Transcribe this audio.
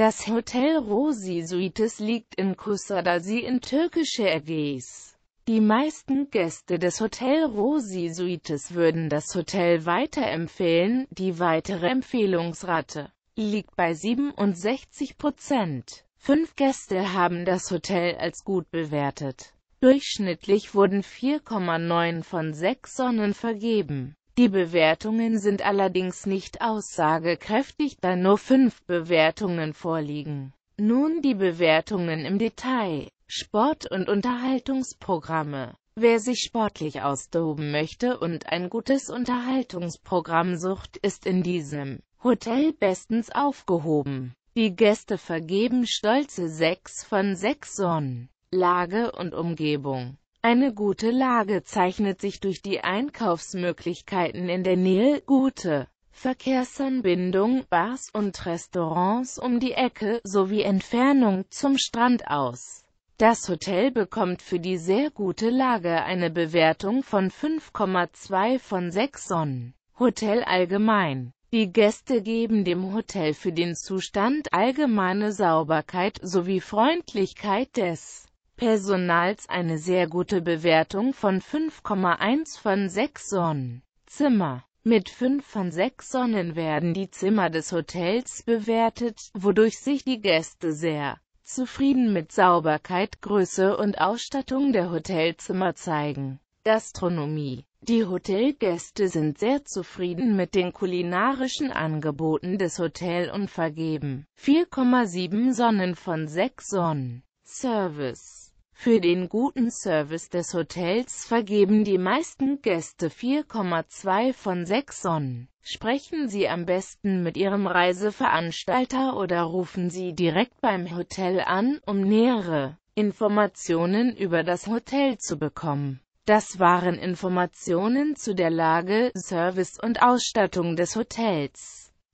Das Hotel Rosi Suites liegt in Kuşadası in türkische Ägäis. Die meisten Gäste des Hotel Rosi Suites würden das Hotel weiterempfehlen, die weitere Empfehlungsrate liegt bei 67 Prozent. Fünf Gäste haben das Hotel als gut bewertet. Durchschnittlich wurden 4,9 von 6 Sonnen vergeben. Die Bewertungen sind allerdings nicht aussagekräftig, da nur fünf Bewertungen vorliegen. Nun die Bewertungen im Detail. Sport- und Unterhaltungsprogramme. Wer sich sportlich austoben möchte und ein gutes Unterhaltungsprogramm sucht, ist in diesem Hotel bestens aufgehoben. Die Gäste vergeben stolze 6 von 6 Sonnen. Lage und Umgebung Eine gute Lage zeichnet sich durch die Einkaufsmöglichkeiten in der Nähe, gute Verkehrsanbindung, Bars und Restaurants um die Ecke, sowie Entfernung zum Strand aus. Das Hotel bekommt für die sehr gute Lage eine Bewertung von 5,2 von 6 Sonnen. Hotel allgemein. Die Gäste geben dem Hotel für den Zustand, allgemeine Sauberkeit sowie Freundlichkeit des Personals eine sehr gute Bewertung von 5,1 von 6 Sonnen. Zimmer mit 5 von 6 Sonnen werden die Zimmer des Hotels bewertet, wodurch sich die Gäste sehr zufrieden mit Sauberkeit, Größe und Ausstattung der Hotelzimmer zeigen. Gastronomie Die Hotelgäste sind sehr zufrieden mit den kulinarischen Angeboten des Hotels und vergeben 4,7 Sonnen von 6 Sonnen. Service für den guten Service des Hotels vergeben die meisten Gäste 4,2 von 6 Sonnen. Sprechen Sie am besten mit Ihrem Reiseveranstalter oder rufen Sie direkt beim Hotel an, um nähere Informationen über das Hotel zu bekommen. Das waren Informationen zu der Lage, Service und Ausstattung des Hotels.